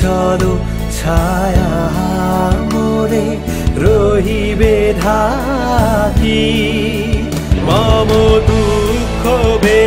চলো ছায়া মোরে রহিবে ঢাকি। মম দুঃখ বে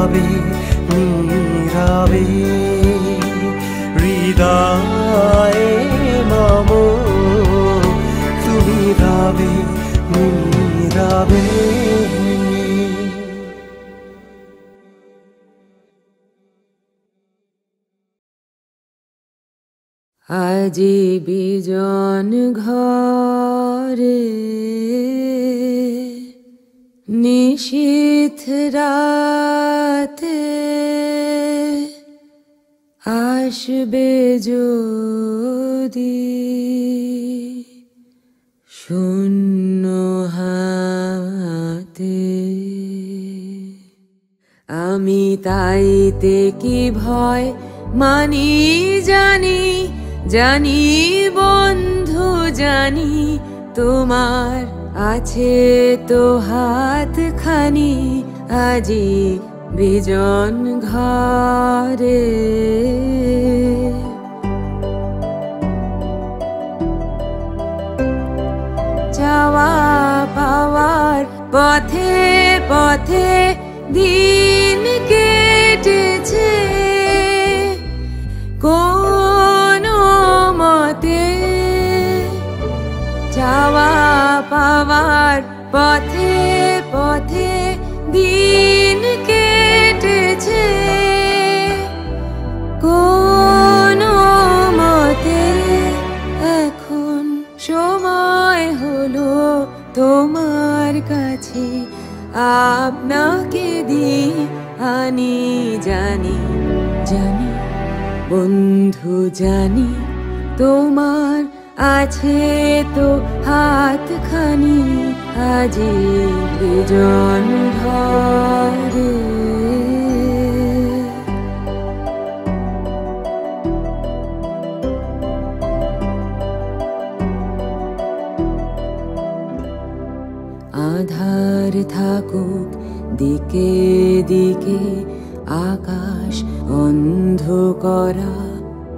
নীরবে নীরবে হৃদয়ে মম তুমি রবে নীরবে আজি বিজন ঘরে নিশীথ রাতে আসবে যদি শূন্য হাতে। আমি তাইতে কি ভয়? মানি, জানি জানি, বন্ধু, জানি তোমার আছে তো হাত খানি আজি বিজন ঘরে। যাওয়া পাওয়ার পথে পথে দিন কেটেছে। পাওয়া, পাওয়ার পথে পথে দিন কেটেছে। কোন মতে এখন সময় হলো তোমার কাছে। আপনাকে দি আনি জানি জানি, বন্ধু জানি, তোমার আছে তো হাতখানি আজি বিজন ঘরে। আধার থাকুক দিকে দিকে আকাশ অন্ধ করা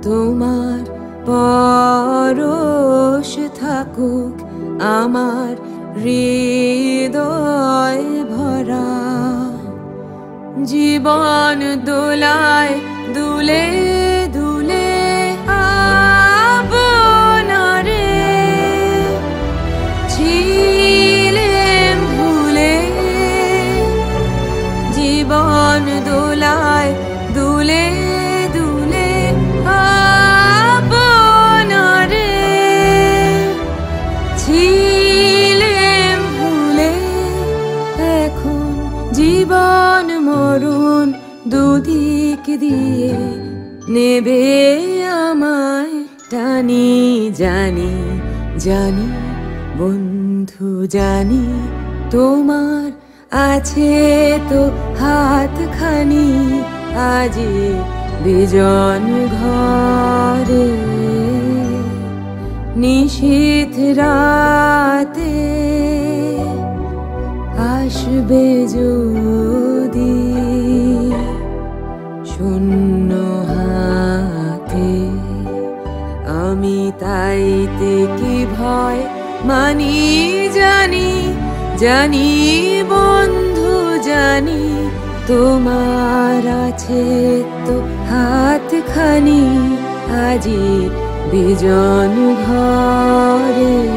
তোমার পরশ থাকুক আমার হৃদয় ভরা। জীবন দোলায় দুলে নেবে আমায় টানি, জানি জানি, বন্ধু, জানি, তোমার আছে তো হাতখানি, আজি বিজন ঘরে। নিশীথ রাতে আসবে যদি তাইতে কি ভয়? মানি জানি জানি বন্ধু, জানি তোমার আছে তো হাতখানি। আজি বিজন ঘরে।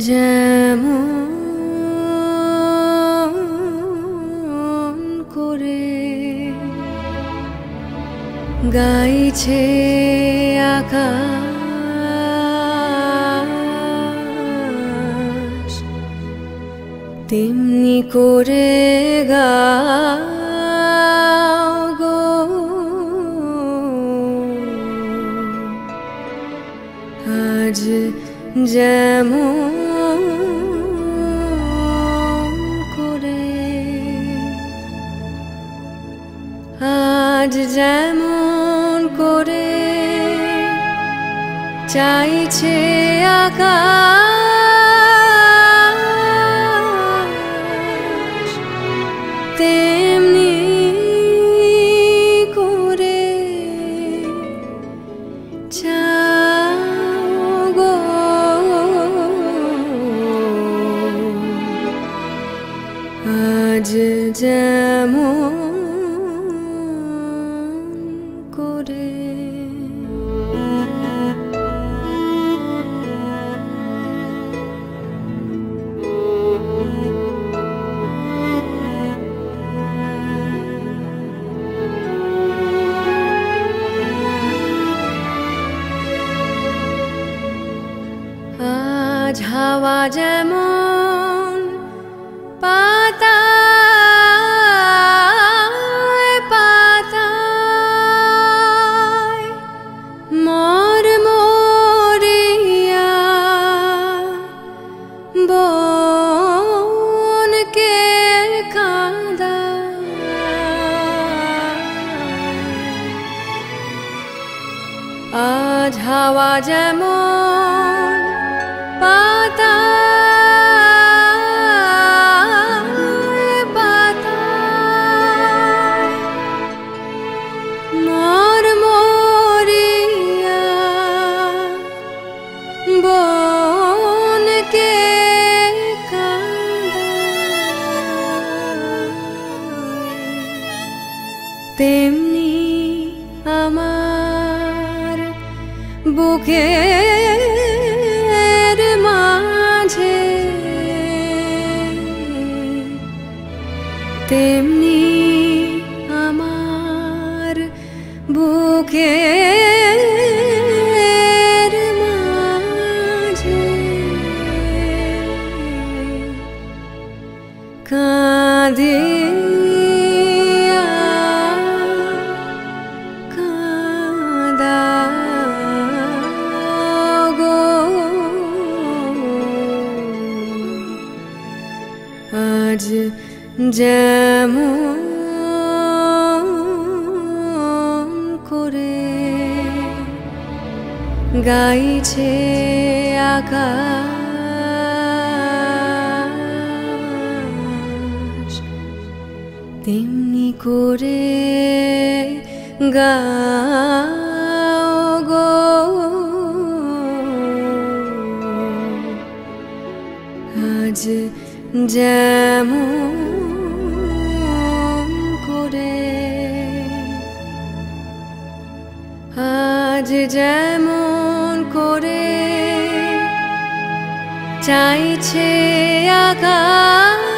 যেমন করে গাইছে আকাশ তেমনি করে গেছে আকাশ। তেমনি করে গা গো। আজ যেমন করে আ আজ যেমন করে চাইছে আকাশ।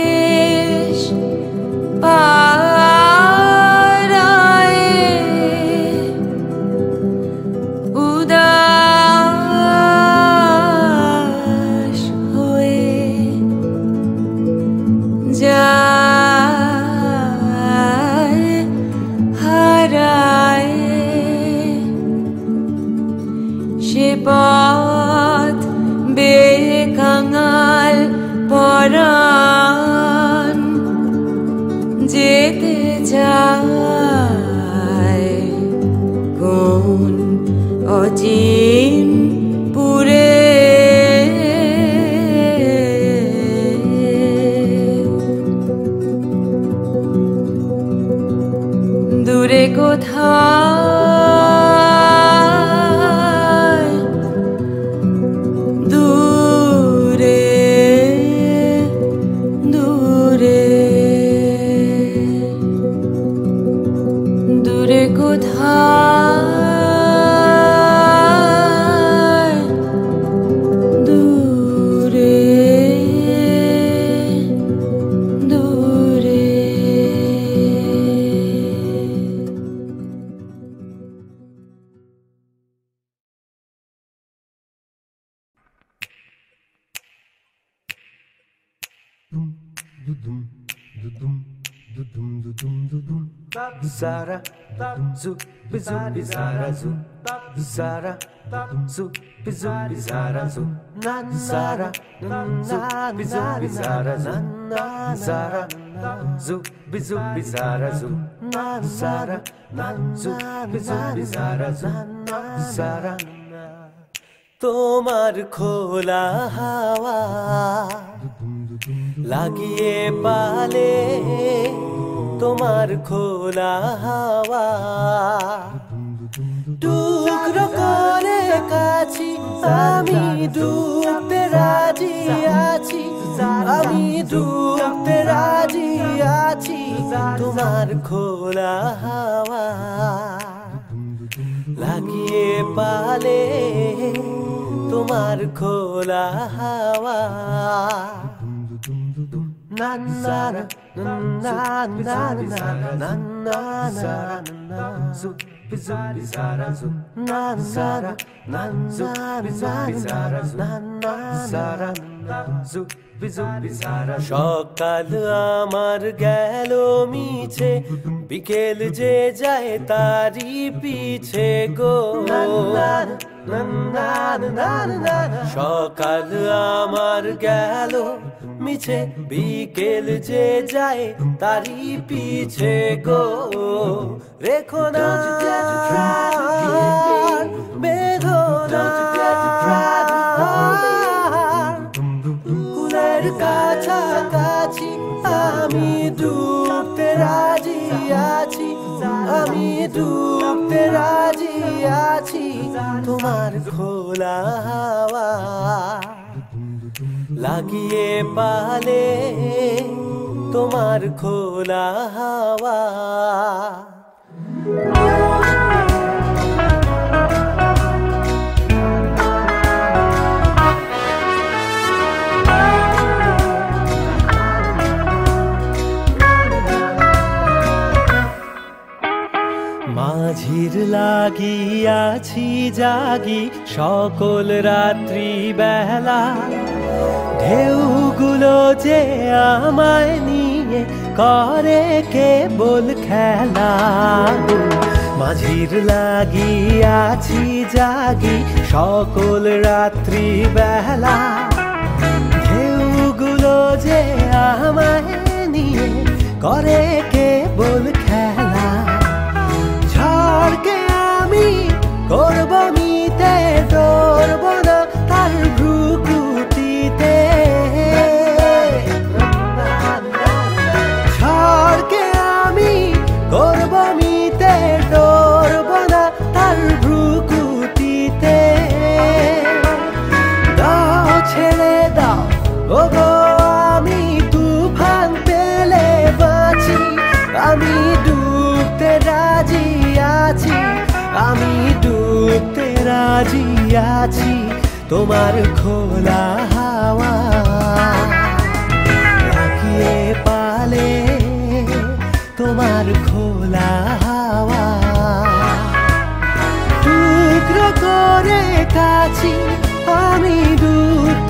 Sara. zu bizarra bizarra zu bizarra zu bizarra bizarra zu na bizarra zu bizarra bizarra zu na bizarra zu bizarra bizarra zu na bizarra zu bizarra bizarra zu na bizarra তোমার খোলা হাওয়া লাগিয়ে পালে তোমার খোলা হাওয়া। টুকরো করে কাছি, আমি ডুবতে রাজি আছি, আমি ডুবতে রাজি আছি, তোমার খোলা হাওয়া। লাগিয়ে পালে তোমার খোলা হাওয়া। সকাল আমার গেল মিছে বিকেল যে যায় তারি পিছে গো সকাল আমার গেল, মিছে বিকেল যে যায় তারি পিছে গো। রেখো না কুলের কাছাকাছি আমি ডুবতে রাজি আছি। আমি ডুবতে রাজি আছি তোমার খোলা হাওয়া লাগিয়ে পালে তোমার খোলা হাওয়া। মাঝির লাগিয়াছি জাগি, সকল রাত্রি বেলা। ঢেউগুলো যে আমায় নিয়ে করে কেবল খেলা। মাঝির লাগিয়াছি জাগি, সকল রাত্রি বেলা। ঢেউগুলো যে আমায় নিয়ে করে কেবল খেলা। করব নিতে ডরব আছি তোমার খোলা হাওয়া। লাগিয়ে পালে তোমার খোলা হাওয়া। টুকরো করে কাছি আমি ডুবতে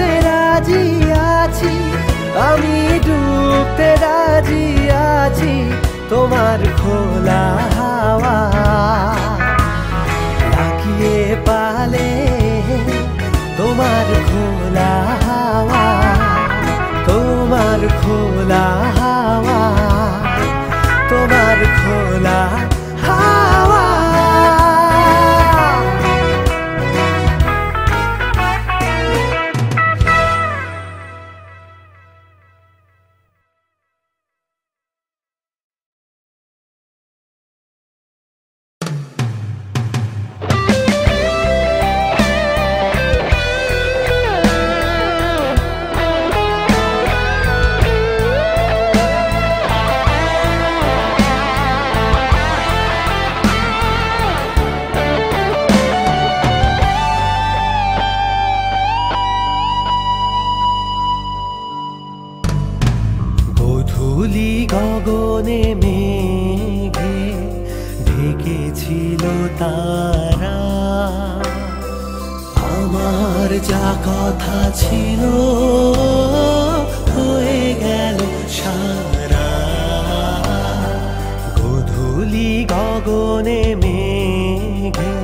গগনে মেঘে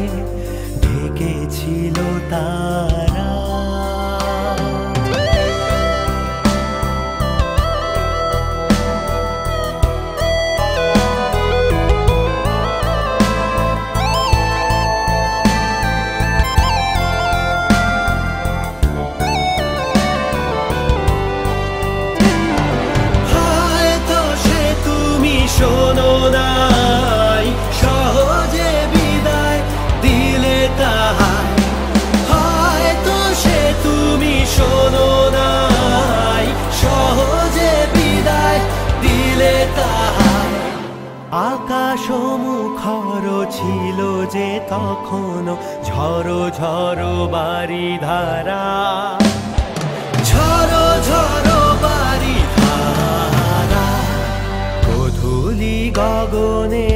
ঢেকেছিল তা তখনো ঝরো ঝরো বাড়ি ধারা ঝরো ঝরো বাড়ি ধারা গধুলি গগনে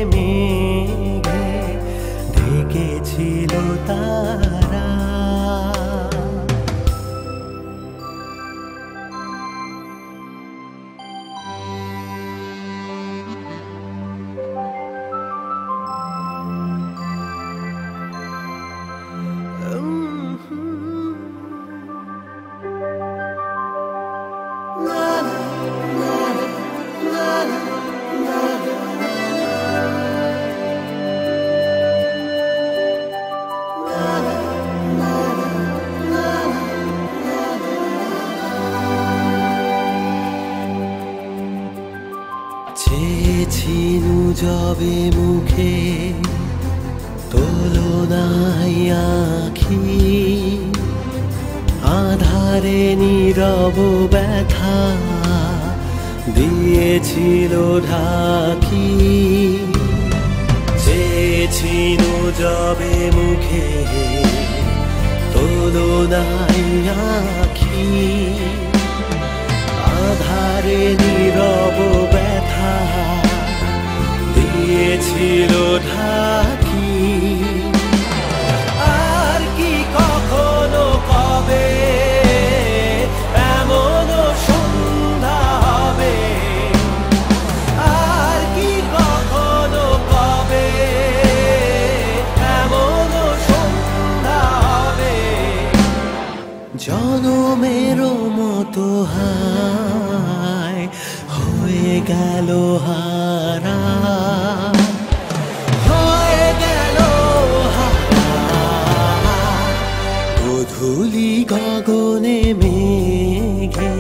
গগনে মেঘে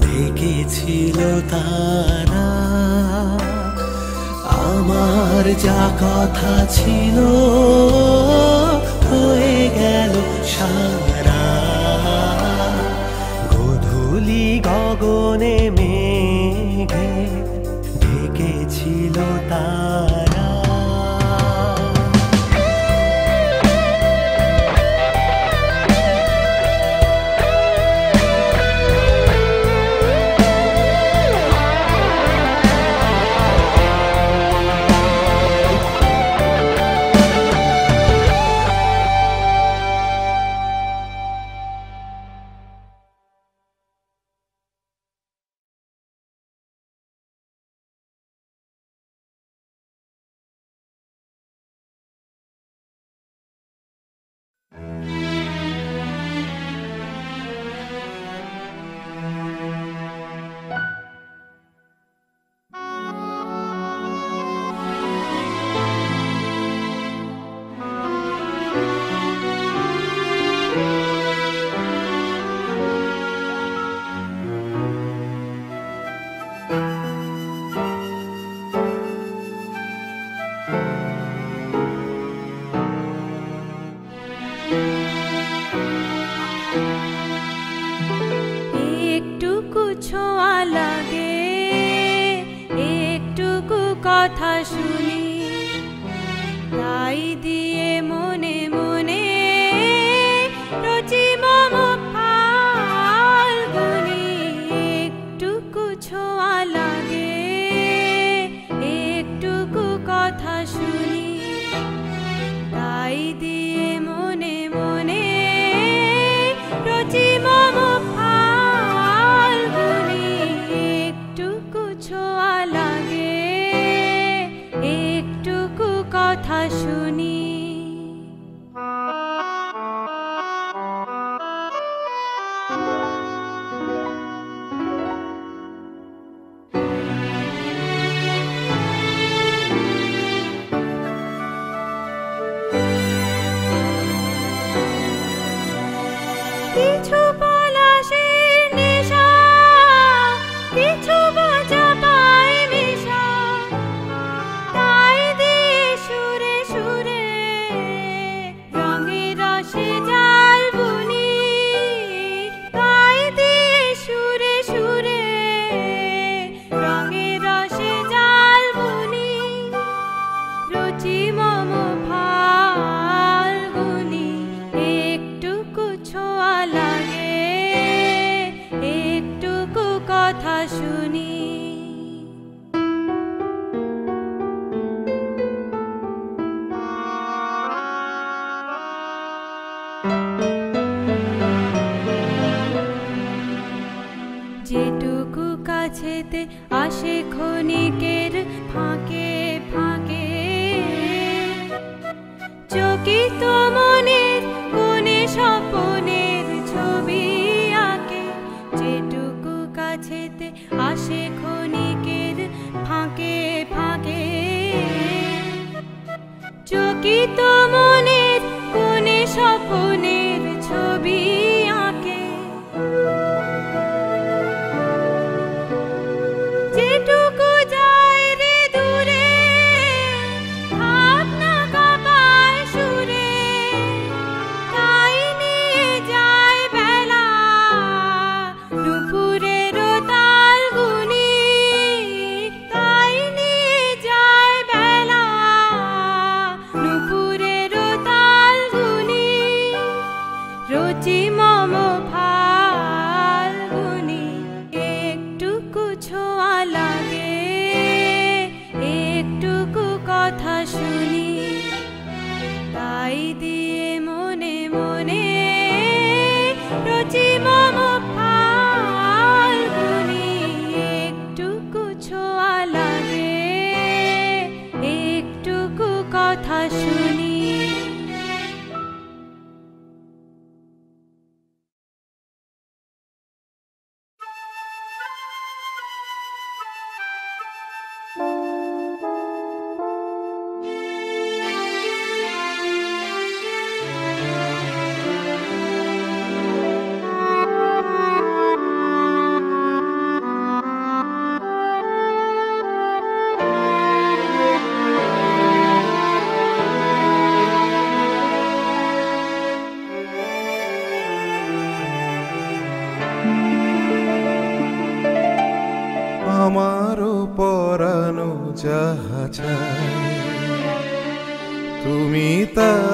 ঢেকেছিল তারা। আমার যা কথা ছিল হয়ে গেল সারা। গধুলি গগনে মেঘে ঢেকেছিল তারা।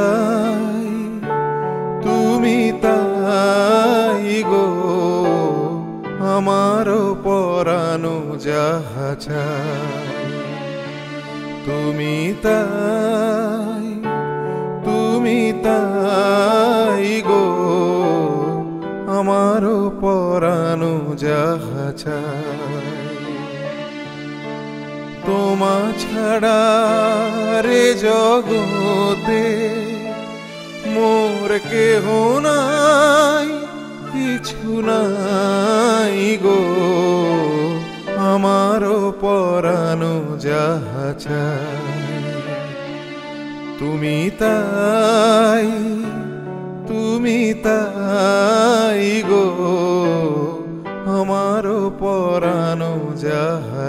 তাই, তুমি তাই গো, আমারও পরানো যাহা তুমি তাই তুমি তাই গো, আমারও পরানো যাহা তোমা ছাড়া রে জগতে কেহ নাই, কিছু নাই গো। আমারও পরানো যাহা তুমি তাই তুমি তাই গো। আমারও পরানো যাহা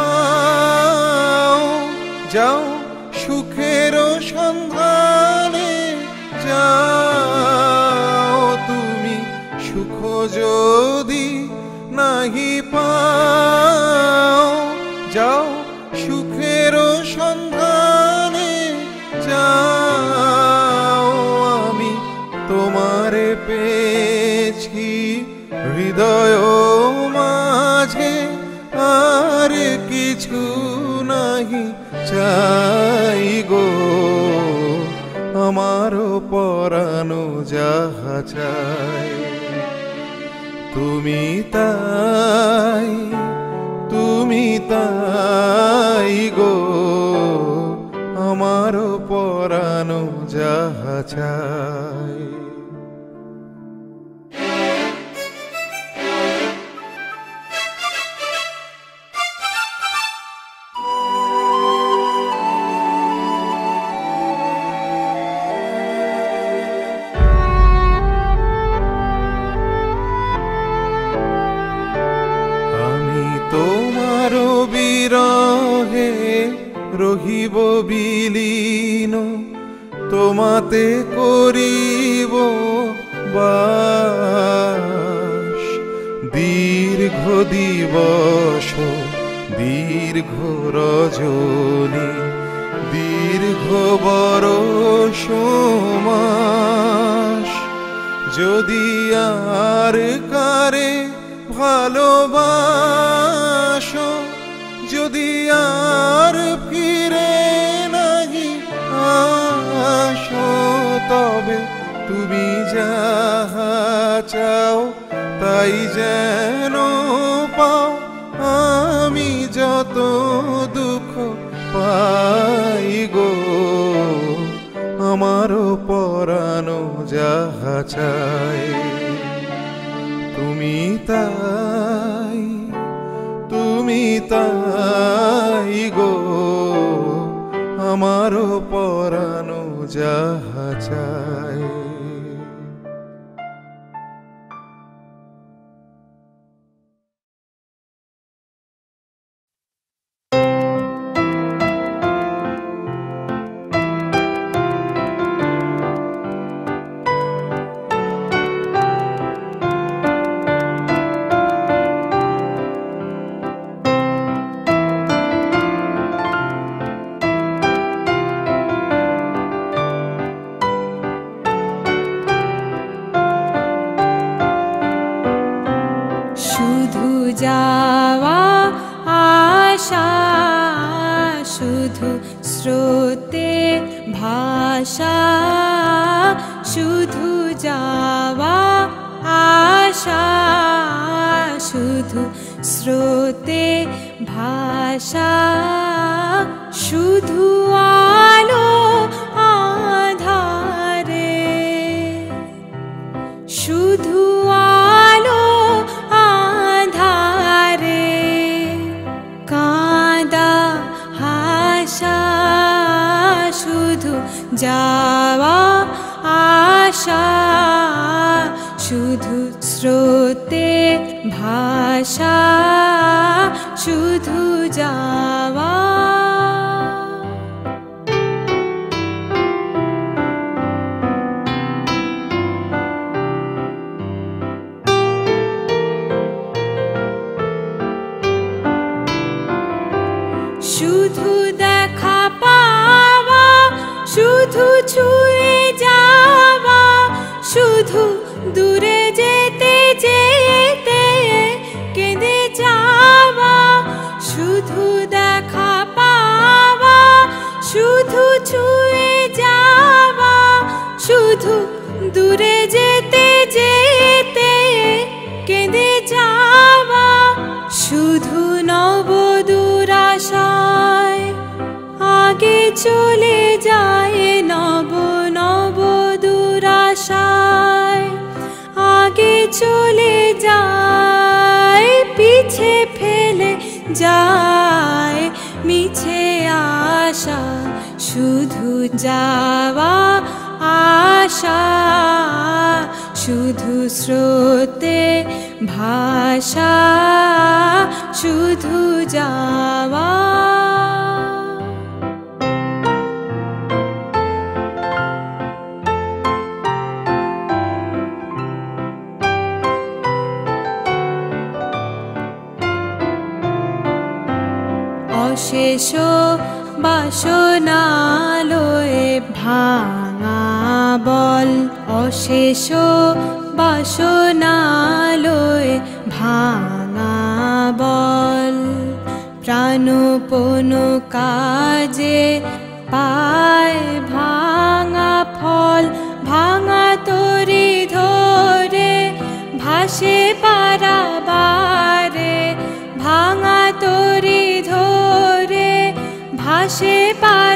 পাও, যাও সুখের সন্ধানে যাও। তুমি সুখ যদি নাহি পাও, যাও সুখের সন্ধানে যাও। আমি তোমারে পেয়েছি হৃদয় চাই গো। আমারও পরানো তুমি তাই তুমি তাই গো। আমারও পরানো যাহা বিলীন তোমাতে করিব বাস। দীর্ঘ দিবস, দীর্ঘ রজনী, দীর্ঘ বরষ মাস। যদি আর কারে ভালোবাসো, যদি আর ফিরে আসো তবে তুমি যাহা চাও তাই যেন পাও। আমি যত দুঃখ পাই গো, আমারও পরানো যাহা চাই। তুমি তাই তুমি তাই গো, আমারও পরানো যাহা চাই। যাওয়া আশা শুধু স্রোতে ভাষা শুধু যাওয়া কাজে পায় ভাঙা ফল ভাঙা তরি ধরে ভাসে পারাবারে ভাঙা তরি ধরে ভাসে পারাবারে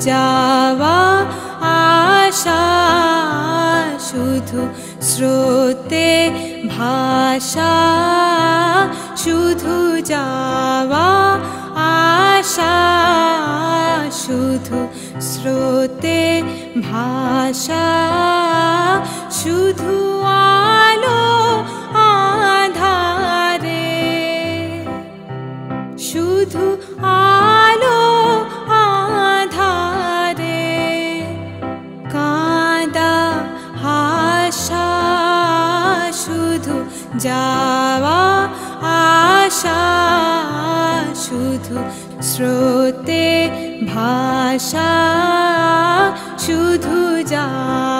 যাওয়া আশা শুধু স্রোতে ভাষা শুধু যাওয়া আশা শুধু স্রোতে ভাষা শুধু যাওয়া আশা শুধু স্রোতে ভাষা শুধু যাওয়া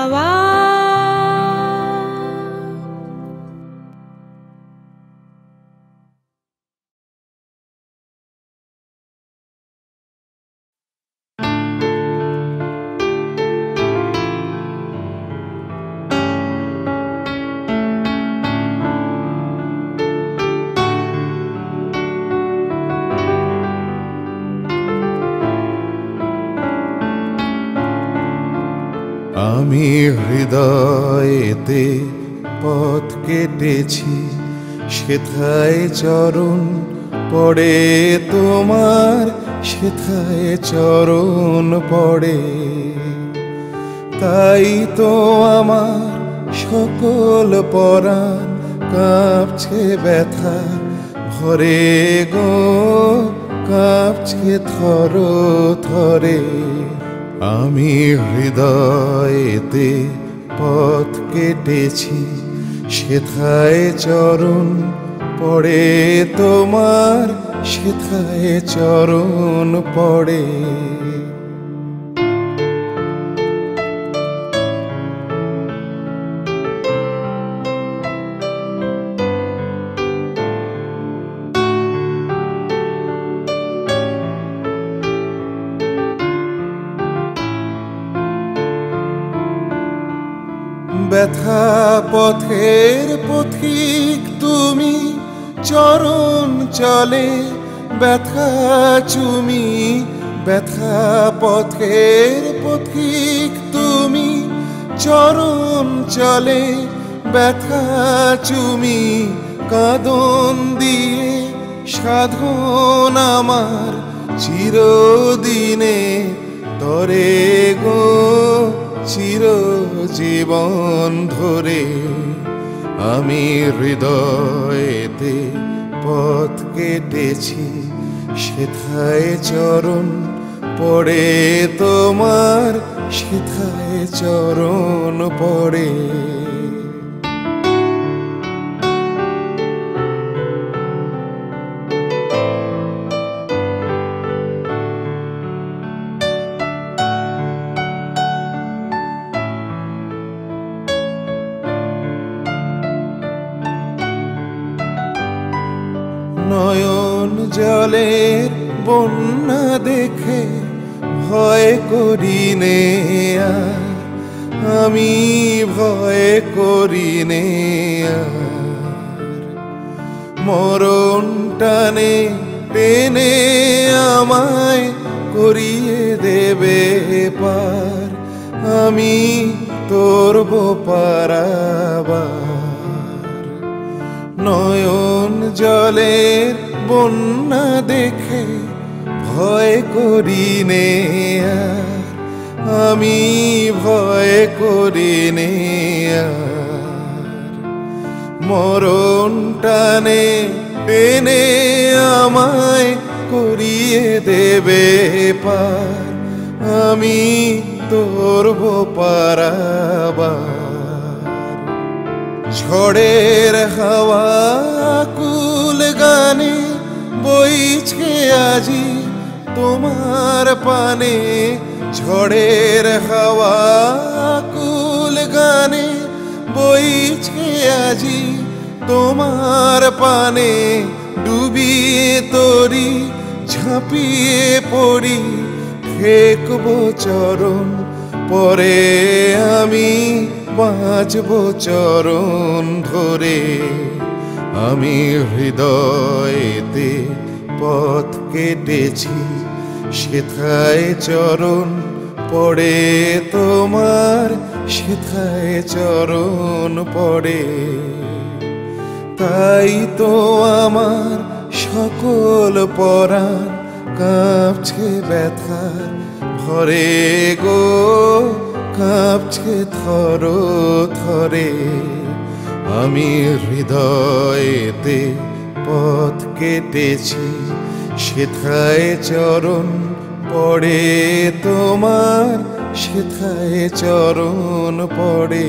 হৃদয়েতে পথ কেটেছি, সেথায় চরণ পড়ে তোমার, সেথায় চরণ পড়ে। তাই তো আমার সকল পরাণ কাঁপছে ব্যথা, ভরে গো, কাঁপছে থর থরে। আমি হৃদয়েতে পথ কেটেছি সেথায় চরণ পড়ে তোমার সেথায় চরণ পড়ে। পথের পথিক তুমি, চরণ চলে, ব্যথা চুমি, ব্যথা পথের পথিক তুমি, চরণ চলে, ব্যথা চুমি, কাদন দিয়ে সাধন আমার চিরদিনে তরে গো। চির জীবন ধরে আমি হৃদয়েতে পথ কেটেছি সেথায় চরণ পড়ে তোমার সেথায় চরণ পড়ে। করি নে আমি ভয় করি নে মরণ টানে টেনে আমায় করিয়ে দেবে পার, আমি তোরব পারাবার। নয়ন জলের বন্যা দেখে ভয় করি নে। আমি ভয় করি নে। মরণ টানে টেনে আমায় করিয়ে দেবে পার। আমি তোরব পারাবার। ঝড়ের হাওয়া কুল গানে বইছে আজি তোমার পানে, ঝড়ের হাওয়া কুল গানে, বইছে আজি তোমার পানে, ডুবিয়ে তরি, ঝাঁপিয়ে পড়ি ঠেকব চরণ, পরে আমি বাঁচব চরণ ধরে। আমি হৃদয়েতে পথ কেটেছি। সেথায় চরণ পড়ে তোমার, সেথায় চরণ পড়ে। তাই তো আমার সকল পরাণ কাঁপছে ব্যথার ভরে গো, কাঁপছে থর থরে। আমি হৃদয়েতে পথ কেটেছি সেথায় চরণ পড়ে তোমার সেথায় চরণ পড়ে।